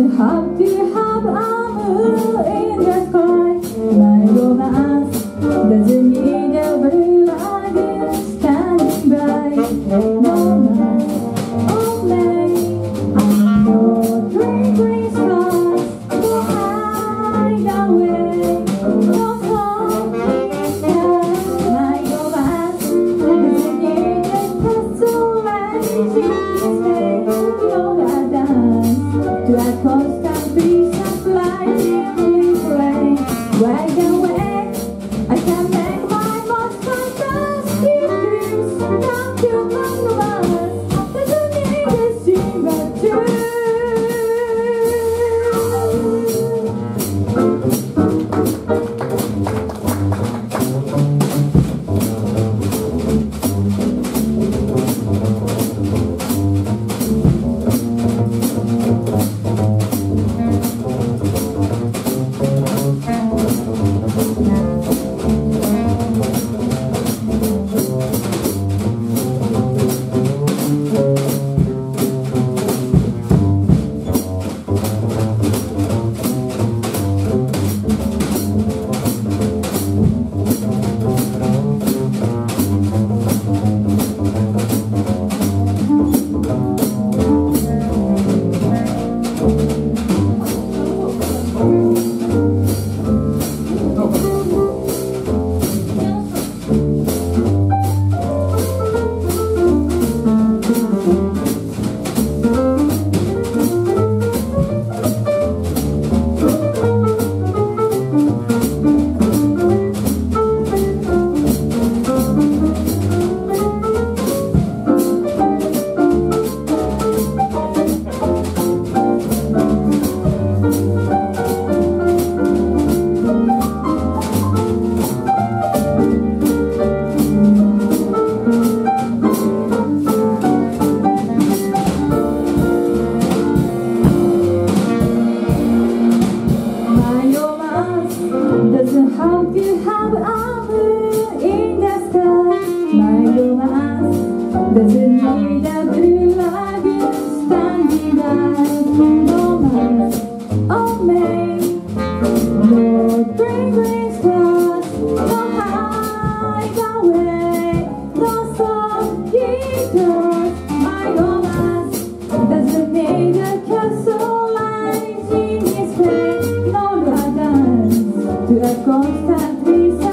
you in the sky? My standing by. I'm your no. My romance doesn't need a. Mama, Mama. sad,